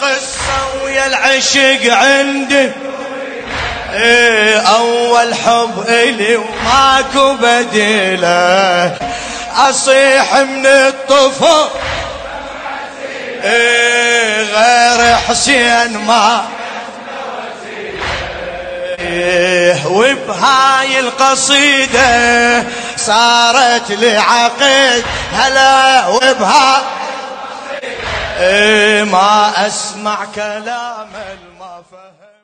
قصة ويا العشق عندي. إيه أول حب إلي وماكو بديلة. أصيح من الطفل. إيه غير حسين ما. إيه وبهاي القصيدة صارت لعقد هلا وبها. إيه ما أسمع كلام الما فهم